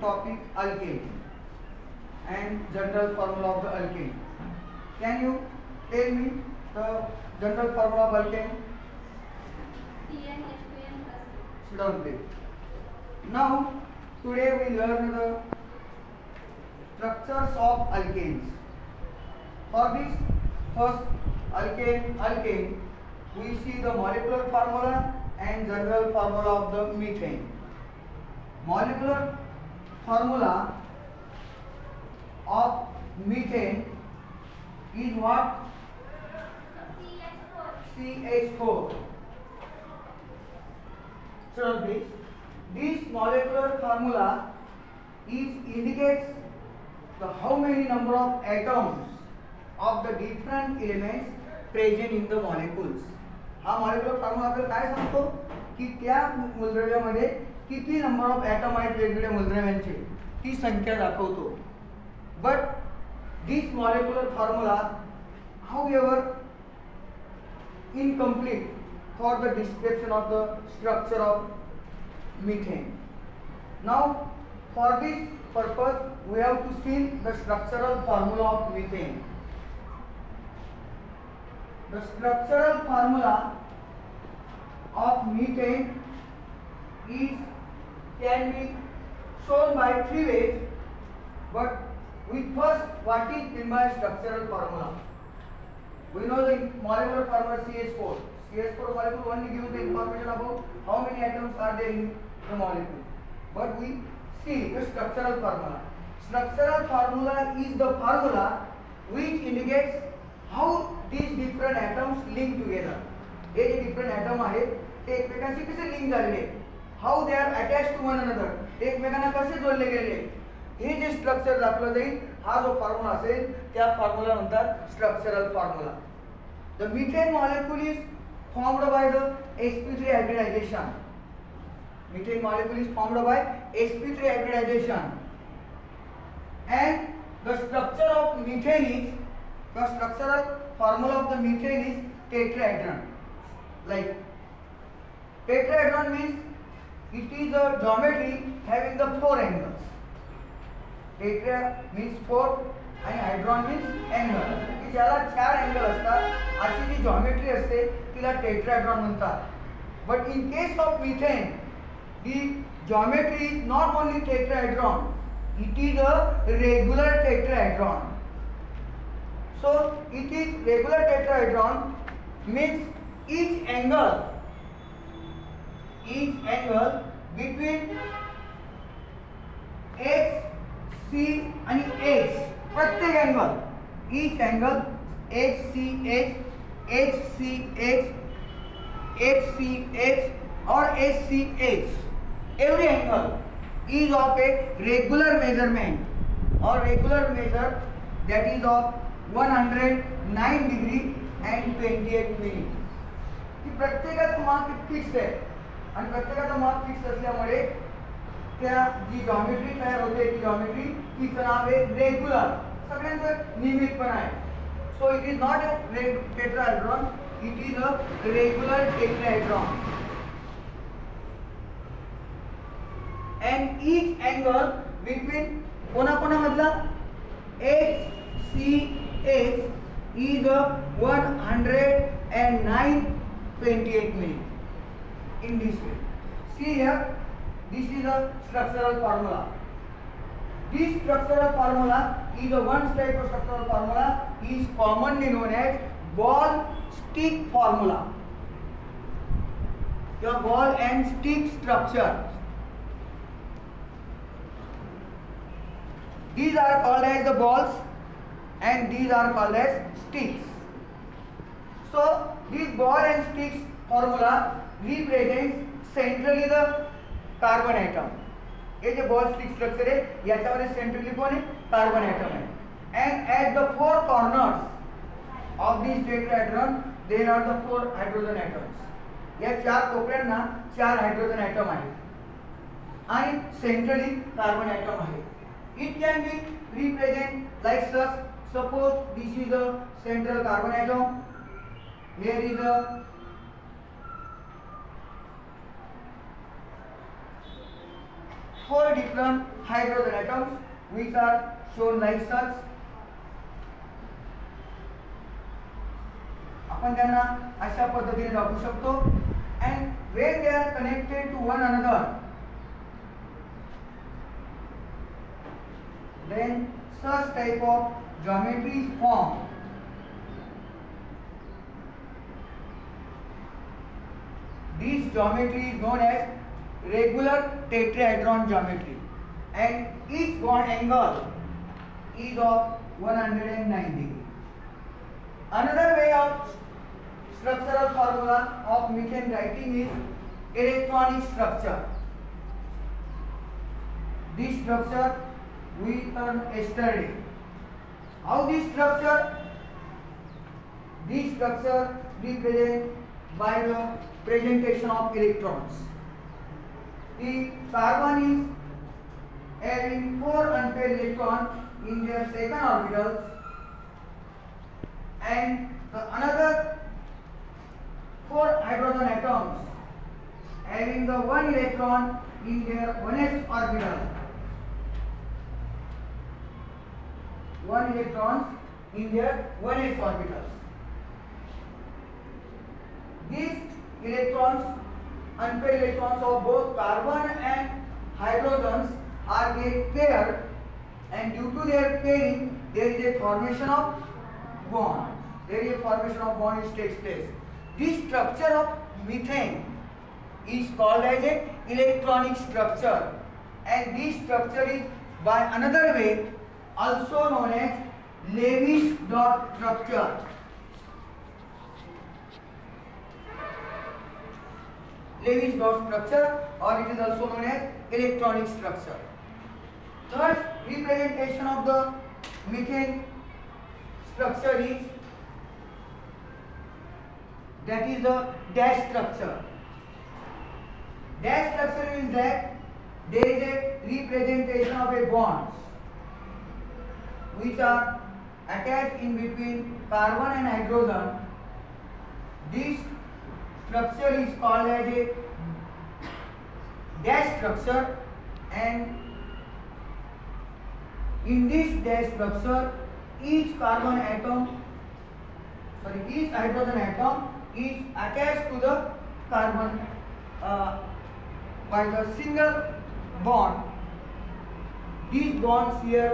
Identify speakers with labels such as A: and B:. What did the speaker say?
A: topic alkane and general formula of the alkane. Can you tell me the general formula of alkane?
B: CnH2n plus
A: Sit down please. Now today we learn the structures of alkanes. For this first alkane alkane we see the molecular formula and general formula of the methane. Molecular formula of methane is what? CH4. So please, this molecular formula is indicates the how many number of atoms of the different elements present in the molecules. हा molecular formula आपल्याला काय सांगतो की त्या मूलद्रव्यामध्ये किती number of atom है वेगवेगे मूलद्रव्या ती संख्या दाखवतो. But this molecular formula however incomplete for the description of the structure of methane now for this purpose we have to see the structural formula of methane the structural formula of methane is can be shown by three ways, but we first what is by structural formula. We know the molecular formula CH4. CH4 molecule only gives the information about how many atoms are there in the molecule. But we see the structural formula. Structural formula is the formula which indicates how these different atoms link together. हे जे different atom आहेत ते एकमेकांशी कसे link झालेले आहेत how they are attach to one another एकमेकांना कसे जोडले गेले? हे जे स्ट्रक्चर दाखवलं जाईल हा जो फॉर्म्युला असेल त्या फॉर्म्युला म्हणतात structural formula the methane molecule is formed by the SP three hybridization methane molecule is formed by SP three hybridization and the structure of methane is the structural formula of the methane is tetrahedron like tetrahedron means it is a geometry having the four angles. Tetra means four आणि hydron means angle की ज्याला चार angle असतात अशी जी geometry असते तिला tetrahedron म्हणतात. But in case of methane the geometry is not only tetrahedron it is a regular tetrahedron so it is regular tetrahedron means each angle each angle between x c आणि h प्रत्येक angle each angle h c h h c h h c h or h c h every angle is of a regular measurement or regular measure that is of 109 degree and 28 minute की प्रत्येकाचं माप fix आहे आणि प्रत्येकाचं माप fix geometry तयार होते. ती जॉमेट्री तिचं नाव so it is not it is a regular tetrahedron and each angle between कोणाकोणामधला? H, C, H is a 109 28 minute in this way. See here, this is a structural formula. This structural formula is a one type of structural formula is commonly known as ball stick formula. Your ball and stick structure. These are called as the balls and these are called as sticks. So this ball and sticks formula represent centrally the carbon atom हे जे ball stick structure आहे याच्यामध्ये centrally कोण आहे? Carbon atom आहे. And at the four corners of this tetrahedron there are the four hydrogen atoms या चार कोपऱ्यांना चार हायड्रोजन आयटम आहेत. आणि सेंट्रली कार्बन आयटम आहे. It can be represent like sus suppose this is a central carbon atom here is a four different hydrogen atoms which are shown like such. आपण त्यांना अशा पद्धतीने दाखवू शकतो and when they are connected to one another then such type of geometry is formed this geometry is known as regular tetrahedron geometry and each bond angle is of 109 degree another way of structural formula of methane writing is electronic structure this structure we learned yesterday. How this structure? This structure represented by the presentation of electrons. The carbon is having four unpaired electrons in their second orbitals and the another four hydrogen atoms having the one electron in their 1s orbital one electrons in their 1s orbitals. These electrons, unpaired electrons of both carbon and hydrogens are paired and due to their pairing there is a formation of bond. There is a formation of bond which takes place. This structure of methane is called as a electronic structure and this structure is by another way also known as Lewis dot structure. Lewis dot structure or it is also known as electronic structure. Third representation of the methane structure is that is the dash structure. Dash structure is that there is a representation of a bond which are attached in between carbon and hydrogen. This structure is called as a dash structure and in this dash structure each carbon atom sorry each hydrogen atom is attached to the carbon uh, by the single bond. These bonds here